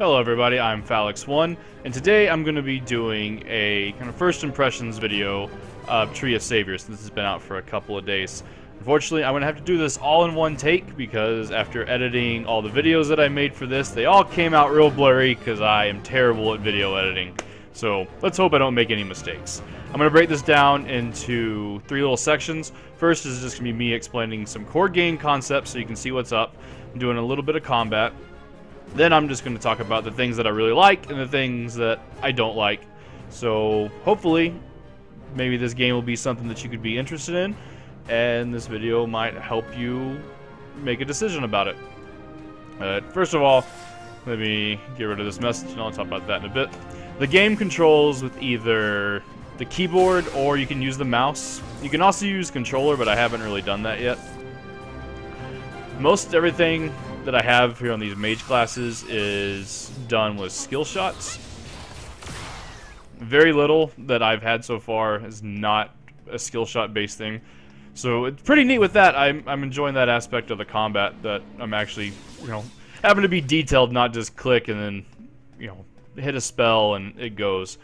Hello everybody, I'm Phalix1, and today I'm going to be doing a kind of first impressions video of Tree of Saviors. This has been out for a couple of days. Unfortunately, I'm going to have to do this all in one take because after editing all the videos that I made for this, they all came out real blurry because I am terrible at video editing. So let's hope I don't make any mistakes. I'm going to break this down into three little sections. First is just going to be me explaining some core game concepts so you can see what's up. I'm doing a little bit of combat. Then I'm just going to talk about the things that I really like and the things that I don't like. So hopefully, maybe this game will be something that you could be interested in, and this video might help you make a decision about it. Uh, first of all, let me get rid of this message, and I'll talk about that in a bit. The game controls with either the keyboard or you can use the mouse. You can also use controller, but I haven't really done that yet. Most everything that I have here on these mage classes is done with skill shots. Very little that I've had so far is not a skill shot based thing. So it's pretty neat with that. I'm, I'm enjoying that aspect of the combat that I'm actually, you know, having to be detailed, not just click and then, you know, hit a spell and it goes.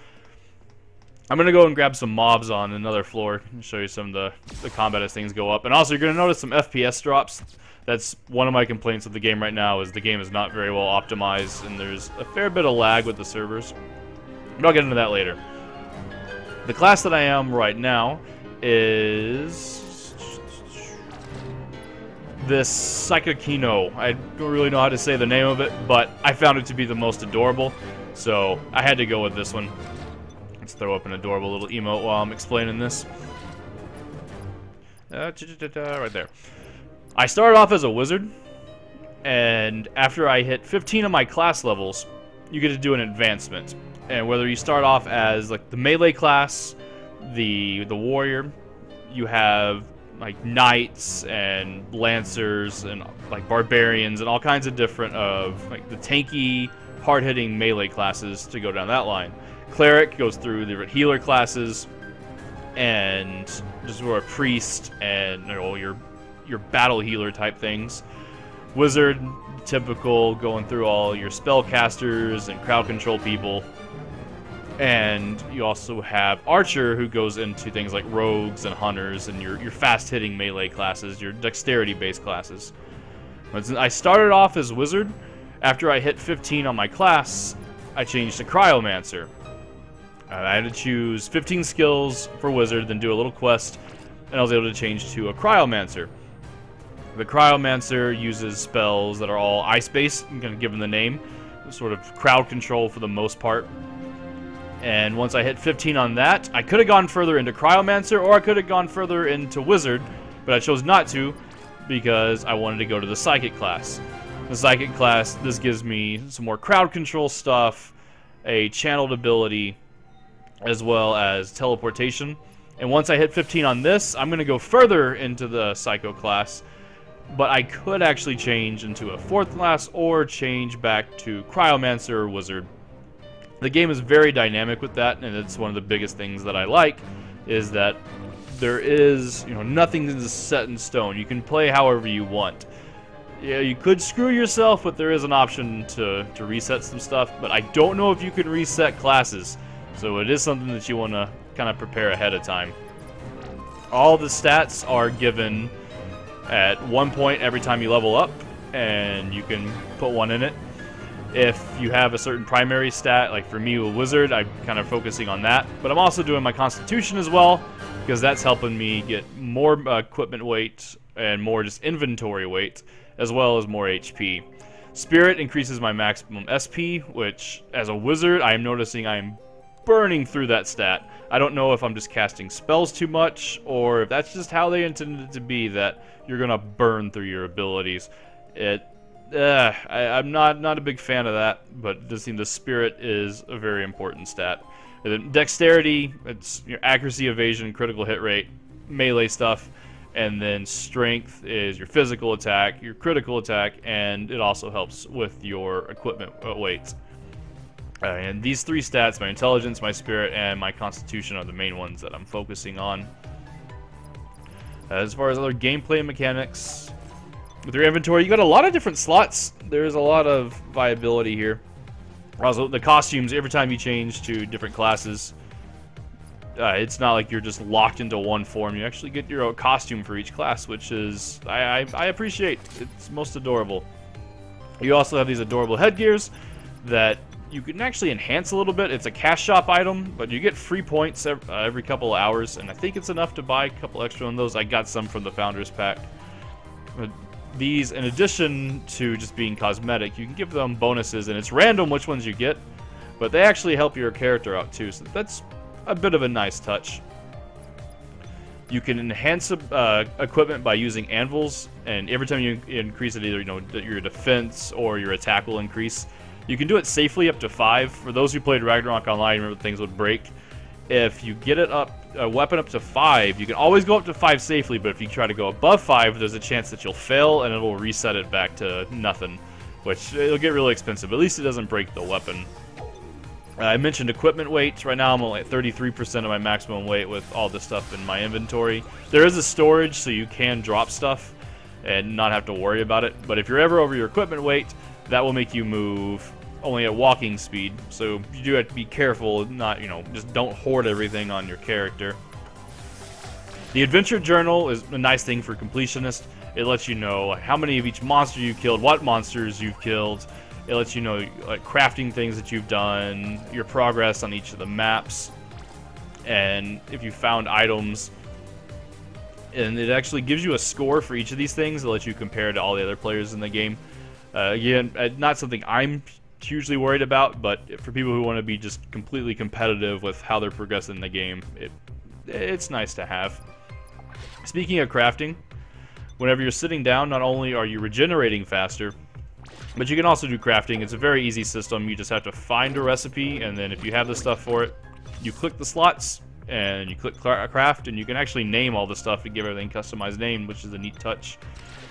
I'm to go and grab some mobs on another floor and show you some of the, the combat as things go up. And also, you're to notice some FPS drops. That's one of my complaints with the game right now is the game is not very well optimized and there's a fair bit of lag with the servers. But I'll get into that later. The class that I am right now is this Psychokino. I don't really know how to say the name of it, but I found it to be the most adorable, so I had to go with this one. Let's throw up an adorable little emote while I'm explaining this. Uh, right there. I started off as a wizard, and after I hit 15 of my class levels, you get to do an advancement. And whether you start off as like the melee class, the the warrior, you have like knights and lancers and like barbarians and all kinds of different of like the tanky, hard-hitting melee classes to go down that line. Cleric goes through the healer classes, and just were a priest and you know, your your battle healer type things. Wizard, typical, going through all your spellcasters and crowd control people. And you also have Archer, who goes into things like rogues and hunters and your, your fast hitting melee classes, your dexterity based classes. I started off as Wizard. After I hit 15 on my class, I changed to Cryomancer. Uh, I had to choose 15 skills for Wizard, then do a little quest, and I was able to change to a Cryomancer. The Cryomancer uses spells that are all ice-based, I'm going to give them the name, sort of crowd control for the most part. And once I hit 15 on that, I could have gone further into Cryomancer, or I could have gone further into Wizard, but I chose not to, because I wanted to go to the Psychic class. The Psychic class, this gives me some more crowd control stuff, a channeled ability, as well as teleportation. And once I hit 15 on this, I'm going to go further into the Psycho class, but I could actually change into a fourth class or change back to Cryomancer or Wizard. The game is very dynamic with that, and it's one of the biggest things that I like, is that there is, you know, nothing is set in stone. You can play however you want. Yeah, you could screw yourself, but there is an option to, to reset some stuff, but I don't know if you can reset classes, so it is something that you want to kind of prepare ahead of time. All the stats are given at one point every time you level up, and you can put one in it. If you have a certain primary stat, like for me, a wizard, I'm kind of focusing on that. But I'm also doing my constitution as well, because that's helping me get more uh, equipment weight and more just inventory weight, as well as more HP. Spirit increases my maximum SP, which, as a wizard, I am noticing I am burning through that stat. I don't know if I'm just casting spells too much, or if that's just how they intended it to be, that you're gonna burn through your abilities. It, uh, I, am not not a big fan of that, but it does seem the spirit is a very important stat. And then dexterity, it's your accuracy, evasion, critical hit rate, melee stuff, and then strength is your physical attack, your critical attack, and it also helps with your equipment weights. Uh, and these three stats, my intelligence, my spirit, and my constitution are the main ones that I'm focusing on. As far as other gameplay mechanics, with your inventory, you got a lot of different slots. There's a lot of viability here. Also, the costumes, every time you change to different classes, uh, it's not like you're just locked into one form. You actually get your own costume for each class, which is, I, I, I appreciate. It's most adorable. You also have these adorable headgears that you can actually enhance a little bit. It's a cash shop item, but you get free points every, uh, every couple of hours, and I think it's enough to buy a couple extra on those. I got some from the Founders Pack. But these, in addition to just being cosmetic, you can give them bonuses, and it's random which ones you get, but they actually help your character out too, so that's a bit of a nice touch. You can enhance uh, equipment by using anvils, and every time you increase it, either you know your defense or your attack will increase. You can do it safely up to five. For those who played Ragnarok Online, remember things would break. If you get it up, a weapon up to five, you can always go up to five safely. But if you try to go above five, there's a chance that you'll fail, and it'll reset it back to nothing, which it'll get really expensive. At least it doesn't break the weapon. Uh, I mentioned equipment weight. Right now I'm only at 33% of my maximum weight with all this stuff in my inventory. There is a storage, so you can drop stuff and not have to worry about it. But if you're ever over your equipment weight, that will make you move only at walking speed. So you do have to be careful, not, you know, just don't hoard everything on your character. The Adventure Journal is a nice thing for completionists. It lets you know how many of each monster you killed, what monsters you've killed, it lets you know like crafting things that you've done, your progress on each of the maps, and if you found items. And it actually gives you a score for each of these things. It lets you compare to all the other players in the game. Uh, again, uh, not something I'm hugely worried about, but for people who want to be just completely competitive with how they're progressing in the game, it it's nice to have. Speaking of crafting, whenever you're sitting down, not only are you regenerating faster, but you can also do crafting. It's a very easy system. You just have to find a recipe, and then if you have the stuff for it, you click the slots, and you click craft, and you can actually name all the stuff and give everything customized name, which is a neat touch.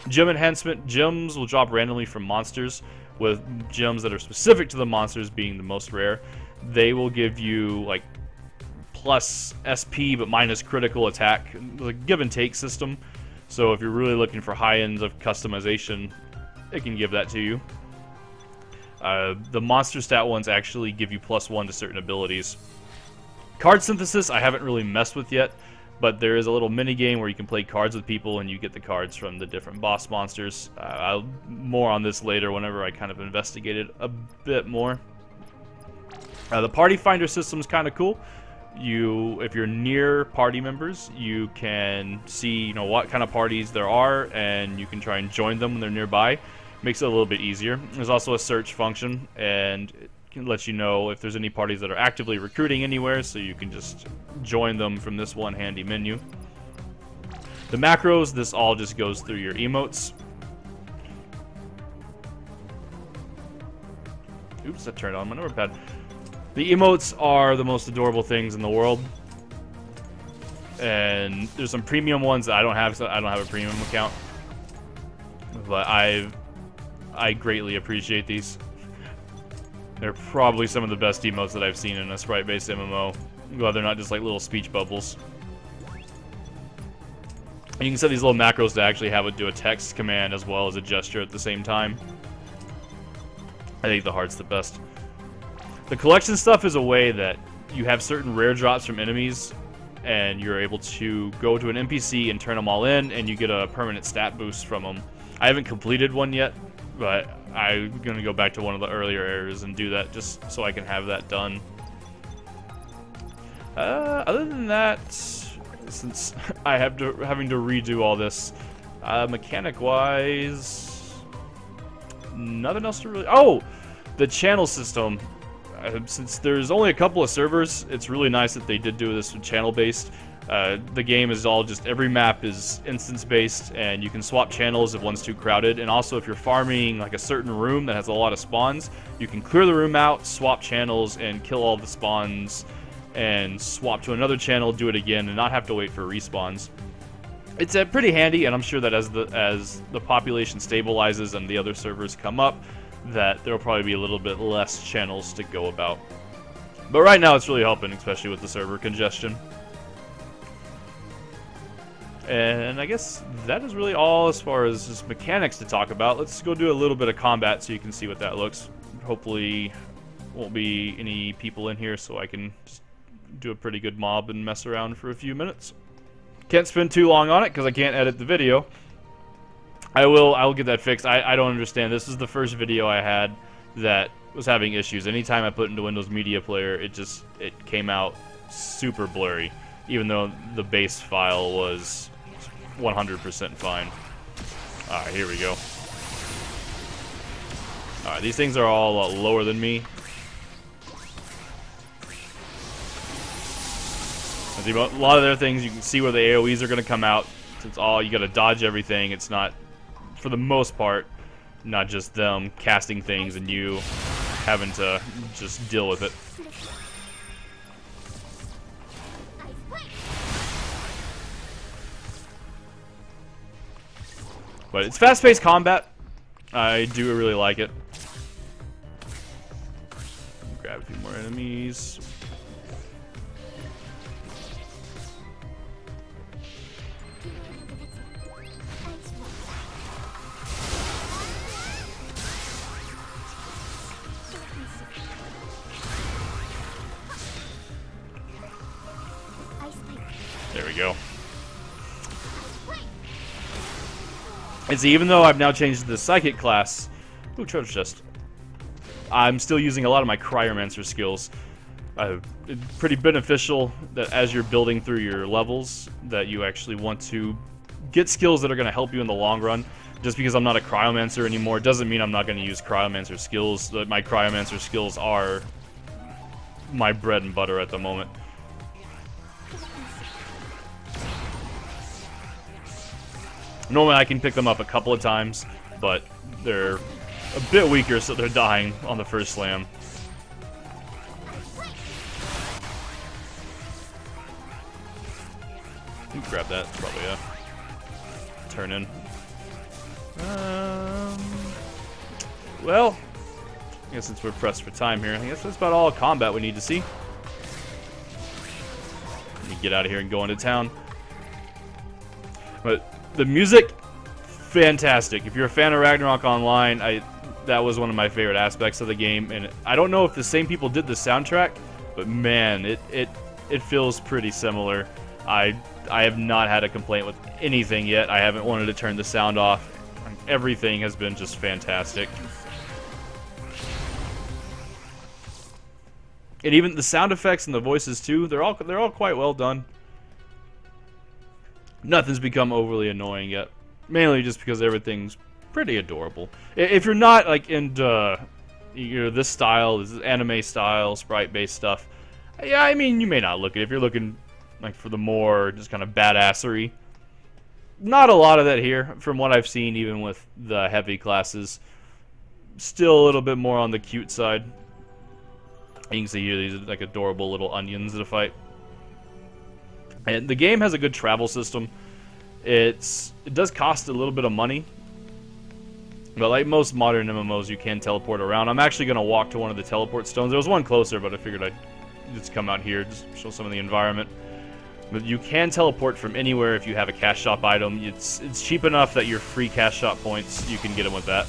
Gem enhancement. Gems will drop randomly from monsters, with gems that are specific to the monsters being the most rare. They will give you, like, plus SP but minus critical attack. the give and take system. So if you're really looking for high ends of customization, it can give that to you. Uh, the monster stat ones actually give you plus one to certain abilities. Card synthesis I haven't really messed with yet, but there is a little mini game where you can play cards with people and you get the cards from the different boss monsters. Uh, I'll more on this later whenever I kind of investigate it a bit more. Uh, the party finder system is kind of cool. You, if you're near party members, you can see you know what kind of parties there are, and you can try and join them when they're nearby makes it a little bit easier. There's also a search function, and can let you know if there's any parties that are actively recruiting anywhere, so you can just join them from this one handy menu. The macros, this all just goes through your emotes. Oops, I turned on my number pad. The emotes are the most adorable things in the world. And there's some premium ones that I don't have, so I don't have a premium account. But I've I greatly appreciate these. They're probably some of the best emotes that I've seen in a sprite-based MMO. Glad they're not just like little speech bubbles. You can set these little macros to actually have it do a text command as well as a gesture at the same time. I think the heart's the best. The collection stuff is a way that you have certain rare drops from enemies and you're able to go to an NPC and turn them all in and you get a permanent stat boost from them. I haven't completed one yet, but I'm gonna go back to one of the earlier areas and do that just so I can have that done. Uh, other than that, since I have to having to redo all this, uh, mechanic-wise, nothing else to really. Oh, the channel system. Uh, since there's only a couple of servers, it's really nice that they did do this channel-based. Uh, the game is all just every map is instance based and you can swap channels if one's too crowded. And also if you're farming like a certain room that has a lot of spawns you can clear the room out swap channels and kill all the spawns and swap to another channel do it again and not have to wait for respawns. It's uh, pretty handy and I'm sure that as the as the population stabilizes and the other servers come up that there'll probably be a little bit less channels to go about. But right now it's really helping especially with the server congestion and I guess that is really all as far as just mechanics to talk about. Let's go do a little bit of combat so you can see what that looks. Hopefully won't be any people in here, so I can just do a pretty good mob and mess around for a few minutes. Can't spend too long on it because I can't edit the video. I will. I will get that fixed. I, I don't understand. This is the first video I had that was having issues. Anytime I put into Windows Media Player, it just it came out super blurry, even though the base file was 100% fine. All right, here we go. All right, these things are all uh, lower than me. A lot of their things, you can see where the AoEs are going to come out. It's all you got to dodge everything. It's not, for the most part, not just them casting things and you having to just deal with it. But it's fast-paced combat. I do really like it. Grab a few more enemies. And see, even though I've now changed the Psychic class... Ooh, treasure chest. I'm still using a lot of my Cryomancer skills. Uh, pretty beneficial that as you're building through your levels, that you actually want to get skills that are going to help you in the long run. Just because I'm not a Cryomancer anymore doesn't mean I'm not going to use Cryomancer skills. My Cryomancer skills are my bread and butter at the moment. Normally I can pick them up a couple of times, but they're a bit weaker, so they're dying on the first slam. Grab that, probably a turn in. Um, well, I guess since we're pressed for time here, I guess that's about all combat we need to see. Let me get out of here and go into town. But the music, fantastic. If you're a fan of Ragnarok Online, I that was one of my favorite aspects of the game. And I don't know if the same people did the soundtrack, but man, it it it feels pretty similar. I I have not had a complaint with anything yet. I haven't wanted to turn the sound off. Everything has been just fantastic. And even the sound effects and the voices too, they're all they're all quite well done nothing's become overly annoying yet. Mainly just because everything's pretty adorable. If you're not like into uh, you know this style, this anime style, sprite-based stuff, yeah, I mean you may not look it. If you're looking like for the more just kind of badassery, not a lot of that here from what I've seen. Even with the heavy classes, still a little bit more on the cute side. You can see here these like adorable little onions a fight. And the game has a good travel system. It's it does cost a little bit of money, but like most modern MMOs, you can teleport around. I'm actually going to walk to one of the teleport stones. There was one closer, but I figured I'd just come out here, just show some of the environment. But you can teleport from anywhere if you have a cash shop item. It's it's cheap enough that your free cash shop points, you can get them with that.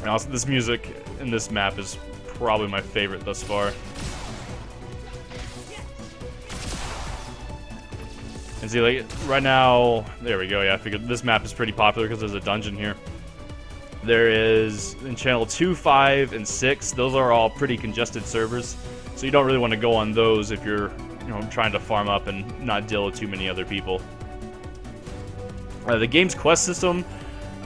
And also, this music in this map is probably my favorite thus far. And see, like, right now, there we go, yeah, I figured this map is pretty popular because there's a dungeon here. There is, in channel 2, 5, and 6, those are all pretty congested servers, so you don't really want to go on those if you're, you know, trying to farm up and not deal with too many other people. Uh, the game's quest system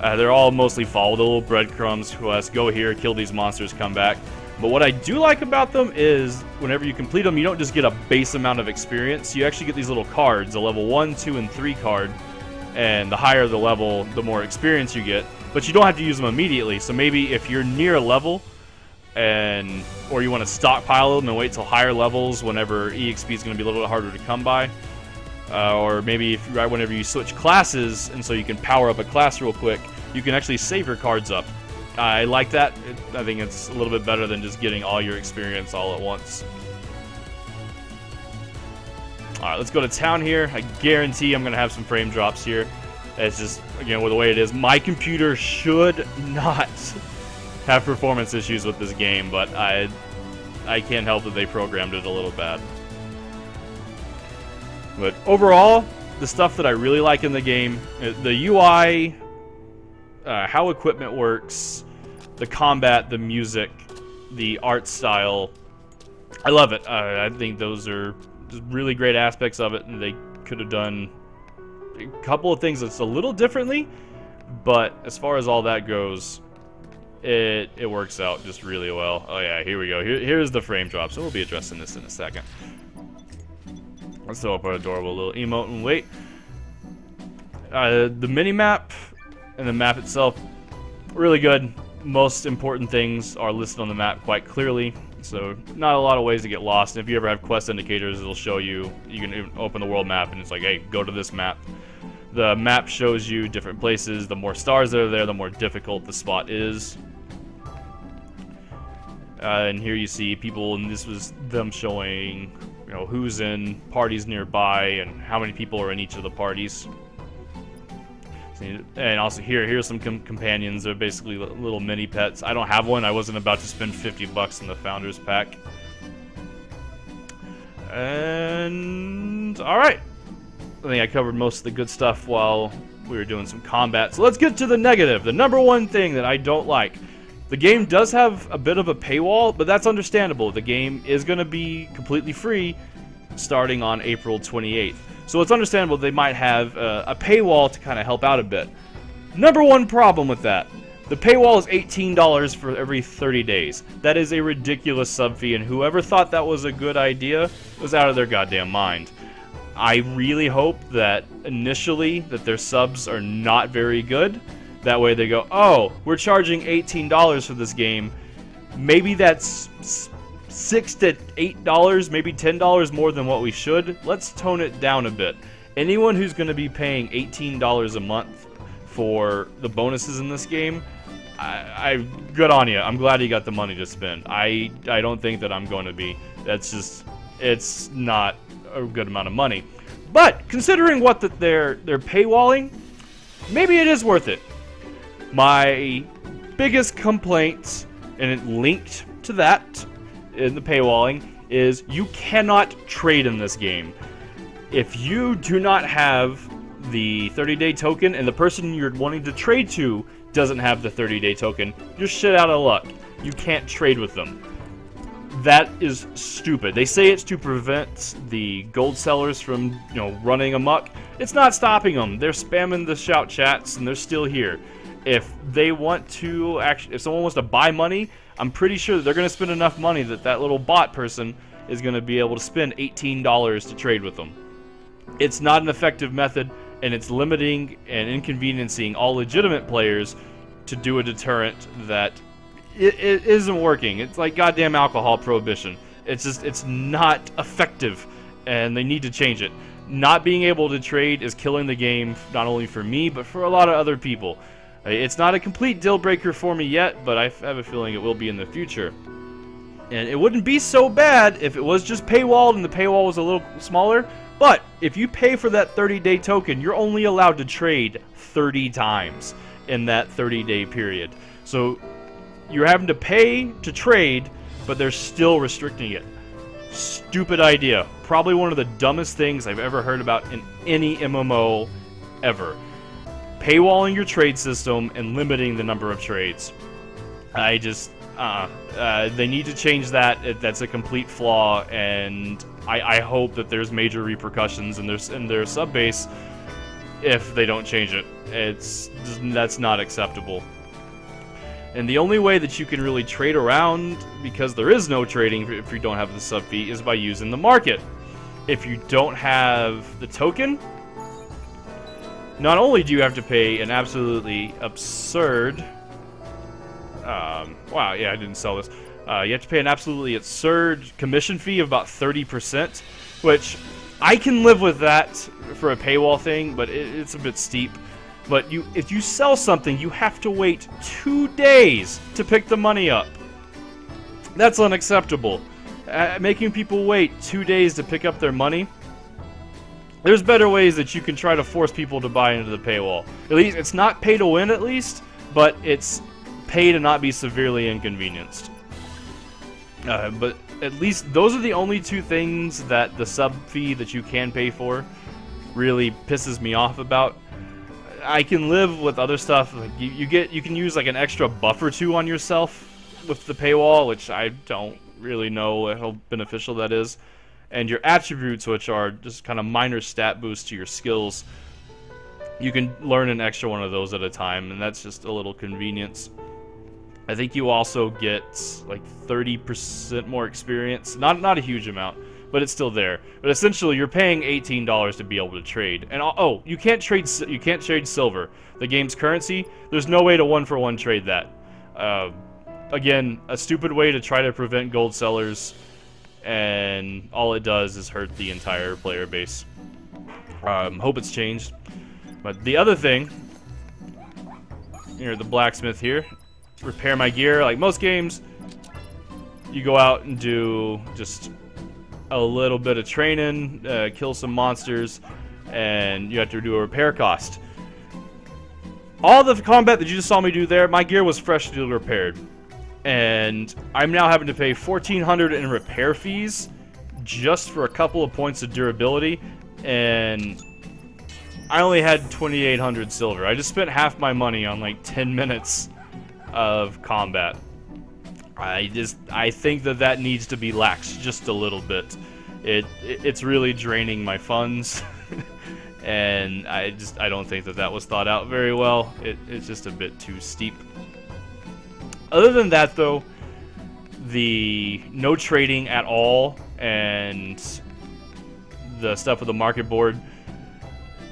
uh, they're all mostly follow the little breadcrumbs quest. Go here, kill these monsters, come back. But what I do like about them is whenever you complete them, you don't just get a base amount of experience. You actually get these little cards, a level 1, 2, and 3 card. And the higher the level, the more experience you get. But you don't have to use them immediately. So maybe if you're near a level, and or you want to stockpile them and wait till higher levels whenever EXP is going to be a little bit harder to come by, uh, or maybe if, right whenever you switch classes, and so you can power up a class real quick, you can actually save your cards up. I like that. I think it's a little bit better than just getting all your experience all at once. Alright, let's go to town here. I guarantee I'm going to have some frame drops here. It's just, again, with the way it is. My computer should not have performance issues with this game, but I, I can't help that they programmed it a little bad. But overall, the stuff that I really like in the game, uh, the UI, uh, how equipment works, the combat, the music, the art style, I love it. Uh, I think those are really great aspects of it, and they could have done a couple of things that's a little differently, but as far as all that goes, it it works out just really well. Oh yeah, here we go. Here, here's the frame drop, so we'll be addressing this in a second. Let's throw up our adorable little emote and wait. Uh, the mini map and the map itself, really good. Most important things are listed on the map quite clearly. So not a lot of ways to get lost. And if you ever have quest indicators, it'll show you, you can open the world map and it's like, hey, go to this map. The map shows you different places. The more stars that are there, the more difficult the spot is. Uh, and here you see people, and this was them showing, know, who's in parties nearby and how many people are in each of the parties. And also here, here's some com companions. They're basically little mini pets. I don't have one. I wasn't about to spend 50 bucks in the Founders Pack. And... Alright. I think I covered most of the good stuff while we were doing some combat. So let's get to the negative. The number one thing that I don't like. The game does have a bit of a paywall, but that's understandable. The game is going to be completely free starting on April 28th. So it's understandable they might have uh, a paywall to kind of help out a bit. Number one problem with that. The paywall is $18 for every 30 days. That is a ridiculous sub fee, and whoever thought that was a good idea was out of their goddamn mind. I really hope that initially that their subs are not very good. That way they go, oh, we're charging $18 for this game. Maybe that's six to eight dollars, maybe ten dollars more than what we should. Let's tone it down a bit. Anyone who's going to be paying eighteen dollars a month for the bonuses in this game, I, I good on you. I'm glad you got the money to spend. I I don't think that I'm going to be. That's just it's not a good amount of money. But considering what that they're they're paywalling, maybe it is worth it. My biggest complaint, and it linked to that, in the paywalling is you cannot trade in this game. If you do not have the 30-day token and the person you're wanting to trade to doesn't have the 30-day token, you're shit out of luck. You can't trade with them. That is stupid. They say it's to prevent the gold sellers from, you know, running amok. It's not stopping them. They're spamming the shout chats and they're still here. If they want to actually, if someone wants to buy money, I'm pretty sure they're going to spend enough money that that little bot person is going to be able to spend $18 to trade with them. It's not an effective method, and it's limiting and inconveniencing all legitimate players to do a deterrent that it, it isn't working. It's like goddamn alcohol prohibition. It's just, it's not effective, and they need to change it. Not being able to trade is killing the game, not only for me, but for a lot of other people. It's not a complete deal breaker for me yet, but I have a feeling it will be in the future. And it wouldn't be so bad if it was just paywalled and the paywall was a little smaller. But if you pay for that 30-day token, you're only allowed to trade 30 times in that 30-day period. So you're having to pay to trade, but they're still restricting it. Stupid idea. Probably one of the dumbest things I've ever heard about in any MMO ever paywalling your trade system and limiting the number of trades. I just, uh, uh, they need to change that. That's a complete flaw, and I, I, hope that there's major repercussions in their in their sub base if they don't change it. It's that's not acceptable. And the only way that you can really trade around, because there is no trading if you don't have the sub fee, is by using the market. If you don't have the token, not only do you have to pay an absolutely absurd... Um, wow, yeah, I didn't sell this. Uh, you have to pay an absolutely absurd commission fee of about 30%, which I can live with that for a paywall thing, but it, it's a bit steep. But you, if you sell something, you have to wait two days to pick the money up. That's unacceptable. Uh, making people wait two days to pick up their money there's better ways that you can try to force people to buy into the paywall. At least it's not pay to win, at least, but it's pay to not be severely inconvenienced. Uh, but at least those are the only two things that the sub fee that you can pay for really pisses me off about. I can live with other stuff. Like you, you get, you can use like an extra buff or two on yourself with the paywall, which I don't really know how beneficial that is and your attributes, which are just kind of minor stat boosts to your skills, you can learn an extra one of those at a time, and that's just a little convenience. I think you also get like 30% more experience. Not not a huge amount, but it's still there. But essentially, you're paying $18 to be able to trade. And oh, you can't trade you can't trade silver, the game's currency. There's no way to one for one trade that. Uh, again, a stupid way to try to prevent gold sellers and all it does is hurt the entire player base. Um, hope it's changed. But the other thing, here, the blacksmith here, repair my gear. Like most games, you go out and do just a little bit of training, uh, kill some monsters, and you have to do a repair cost. All the combat that you just saw me do there, my gear was freshly repaired and I'm now having to pay 1400 in repair fees just for a couple of points of durability and I only had 2800 silver. I just spent half my money on like 10 minutes of combat. I just I think that that needs to be laxed just a little bit. It, it it's really draining my funds. and I just I don't think that that was thought out very well. It, it's just a bit too steep. Other than that, though, the no trading at all and the stuff with the market board,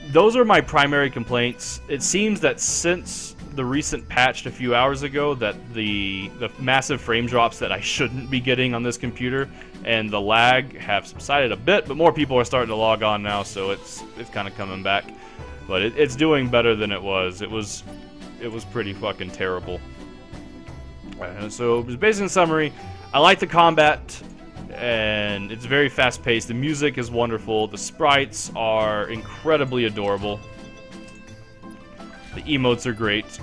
those are my primary complaints. It seems that since the recent patch a few hours ago that the the massive frame drops that I shouldn't be getting on this computer and the lag have subsided a bit, but more people are starting to log on now, so it's it's kind of coming back. But it, it's doing better than it was. It was it was pretty fucking terrible. Uh, so, basically, in summary, I like the combat, and it's very fast-paced. The music is wonderful. The sprites are incredibly adorable. The emotes are great.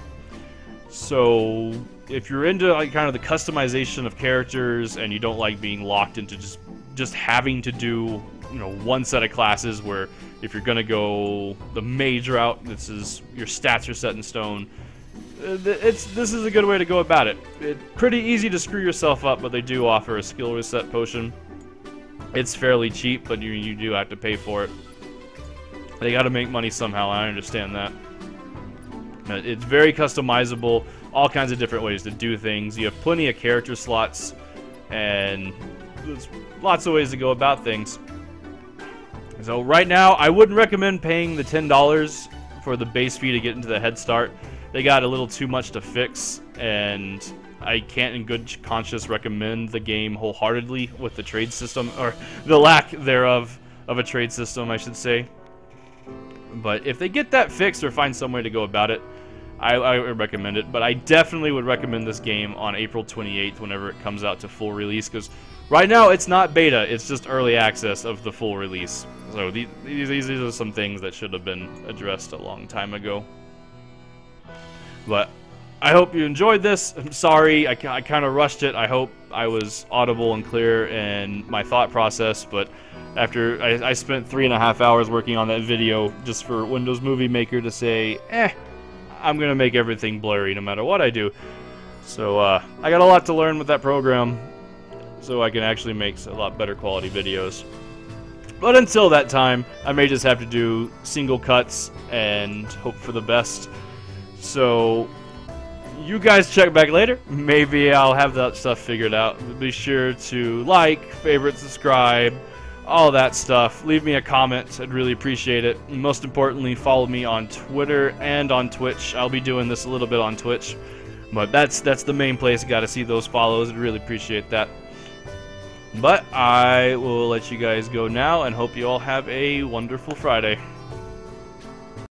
So, if you're into like kind of the customization of characters and you don't like being locked into just just having to do you know one set of classes where if you're gonna go the mage route, this is your stats are set in stone it's this is a good way to go about it. It's pretty easy to screw yourself up, but they do offer a skill reset potion. It's fairly cheap, but you, you do have to pay for it. They gotta make money somehow, I understand that. Uh, it's very customizable, all kinds of different ways to do things. You have plenty of character slots, and there's lots of ways to go about things. So right now, I wouldn't recommend paying the $10 for the base fee to get into the head start they got a little too much to fix, and I can't in good conscience recommend the game wholeheartedly with the trade system, or the lack thereof of a trade system, I should say. But if they get that fixed or find some way to go about it, I, I would recommend it. But I definitely would recommend this game on April 28th whenever it comes out to full release, because right now it's not beta, it's just early access of the full release. So these, these, these are some things that should have been addressed a long time ago. But I hope you enjoyed this. I'm sorry, I, I kind of rushed it. I hope I was audible and clear in my thought process, but after I, I, spent three and a half hours working on that video just for Windows Movie Maker to say, eh, I'm going to make everything blurry no matter what I do. So uh, I got a lot to learn with that program, so I can actually make a lot better quality videos. But until that time, I may just have to do single cuts and hope for the best. So, you guys check back later. Mm-hmm. Maybe I'll have that stuff figured out. Be sure to like, favorite, subscribe, all that stuff. Leave me a comment. I'd really appreciate it. And most importantly, follow me on Twitter and on Twitch. I'll be doing this a little bit on Twitch. But that's that's the main place. Got to see those follows. I'd really appreciate that. But I will let you guys go now and hope you all have a wonderful Friday.